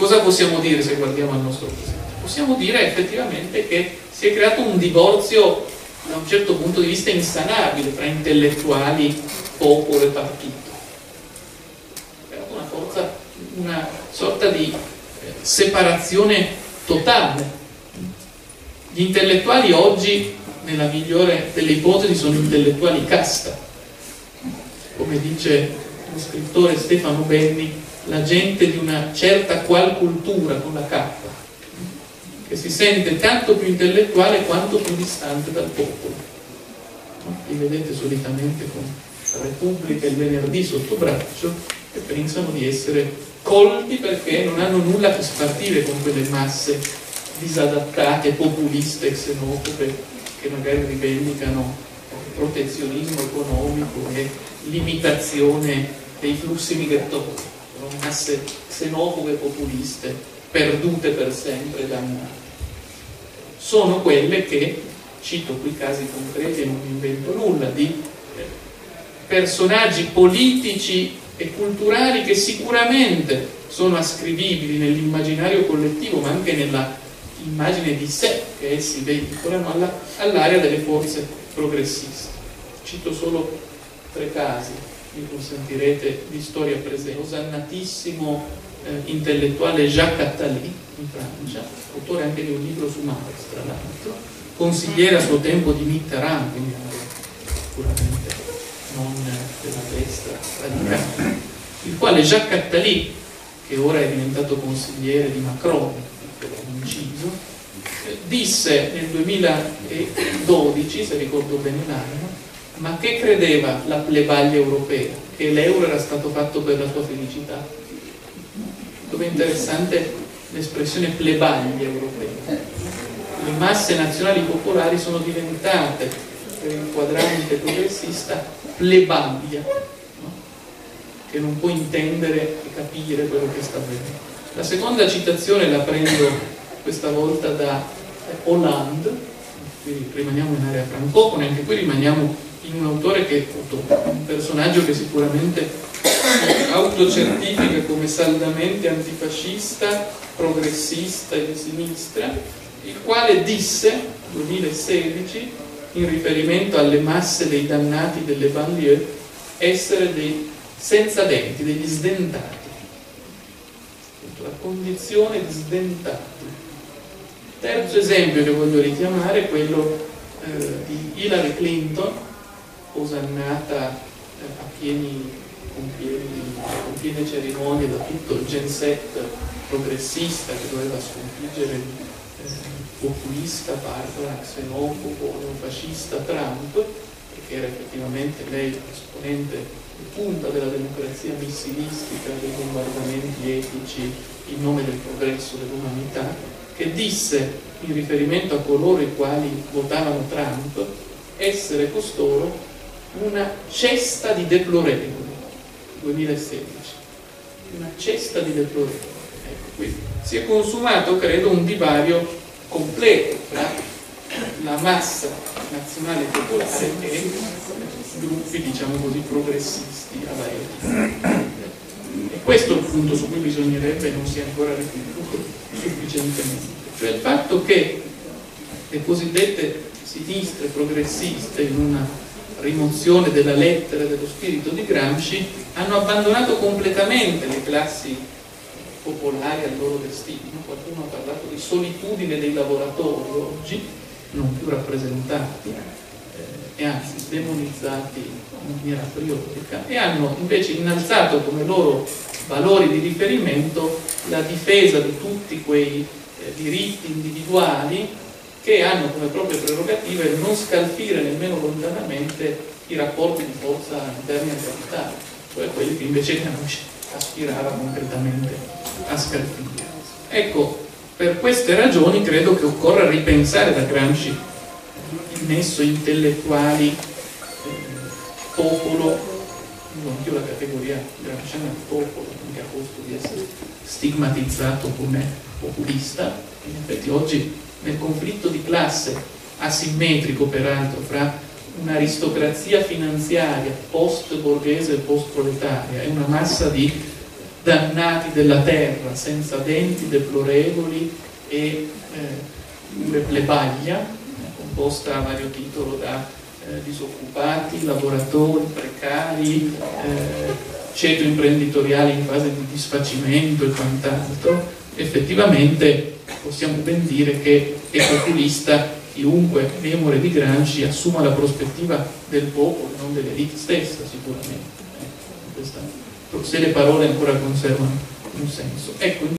cosa possiamo dire se guardiamo al nostro presente? Possiamo dire effettivamente che si è creato un divorzio da un certo punto di vista insanabile tra intellettuali, popolo e partito. È una forza, una sorta di eh, separazione totale. Gli intellettuali oggi, nella migliore delle ipotesi, sono intellettuali casta. Come dice lo scrittore Stefano Benni, la gente di una certa qual cultura con la K, che si sente tanto più intellettuale quanto più distante dal popolo. Li vedete solitamente con la Repubblica il venerdì sotto braccio e pensano di essere colti perché non hanno nulla a spartire con quelle masse disadattate, populiste e xenofobe che magari rivendicano protezionismo economico e limitazione dei flussi migratori. Sono masse xenofobe populiste perdute per sempre, dannate sono quelle che, cito qui casi concreti e non invento nulla, di eh, personaggi politici e culturali che sicuramente sono ascrivibili nell'immaginario collettivo, ma anche nella immagine di sé che essi veicolano all'area delle forze progressiste. Cito solo tre casi, mi consentirete di storia presente. Osannatissimo eh, intellettuale Jacques Attali in Francia, autore anche di un libro su Marx, tra l'altro, consigliere a suo tempo di Mitterrand, quindi sicuramente non della destra radicale, il quale Jacques Attali, che ora è diventato consigliere di Macron, inciso, eh, disse nel 2012, se ricordo bene l'anno, ma che credeva la plebaglia europea? Che l'euro era stato fatto per la sua felicità? Dove è interessante l'espressione plebaglia europea. Le masse nazionali popolari sono diventate, per il quadrante progressista, plebaglia, no? che non può intendere e capire quello che sta avvenendo. La seconda citazione la prendo questa volta da Hollande, quindi rimaniamo in area francofona, anche qui rimaniamo in un autore che è un personaggio che sicuramente si autocertifica come saldamente antifascista, progressista e di sinistra, il quale disse, 2016, in riferimento alle masse dei dannati delle banlieue, essere dei senza denti, degli sdentati. La condizione di sdentati. Terzo esempio che voglio richiamare è quello eh, di Hillary Clinton, osannata eh, a pieni, con, pieni, cerimonie da tutto il gen set progressista che doveva sconfiggere il eh, populista, barbara, xenofobo, neofascista Trump, perché era effettivamente lei esponente punta della democrazia missilistica, dei bombardamenti etici in nome del progresso dell'umanità, che disse in riferimento a coloro i quali votavano Trump essere costoro una cesta di deplorevoli 2016 una cesta di deplorevoli ecco qui. Si è consumato credo un divario completo tra la massa nazionale popolare e gruppi diciamo così progressisti a vario e questo è il punto su cui bisognerebbe non sia ancora riflettuto sufficientemente. Cioè il fatto che le cosiddette sinistre progressiste in una rimozione della lettera dello spirito di Gramsci, hanno abbandonato completamente le classi popolari al loro destino. Qualcuno ha parlato di solitudine dei lavoratori oggi, non più rappresentati eh, e anzi demonizzati in maniera priorica e hanno invece innalzato come loro valori di riferimento la difesa di tutti quei eh, diritti individuali che hanno come propria prerogativa il non scalfire nemmeno lontanamente i rapporti di forza interni al capitale, cioè quelli che invece aspirava concretamente a scalfire. Ecco, per queste ragioni credo che occorra ripensare da Gramsci il nesso intellettuali, eh, popolo, non più la categoria gramsciana popolo, anche a costo di essere stigmatizzato come populista, in effetti oggi nel conflitto di classe asimmetrico peraltro fra un'aristocrazia finanziaria post borghese e post proletaria e una massa di dannati della terra, senza denti, deplorevoli e eh, plebaglia, composta a vario titolo da eh, disoccupati, lavoratori, precari, eh, ceto imprenditoriale in fase di disfacimento e quant'altro, effettivamente possiamo ben dire che è populista chiunque, memore di Gramsci, assuma la prospettiva del popolo, non dell'elite stessa sicuramente. Ecco, se le parole ancora conservano un senso. Ecco,